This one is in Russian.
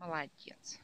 Молодец.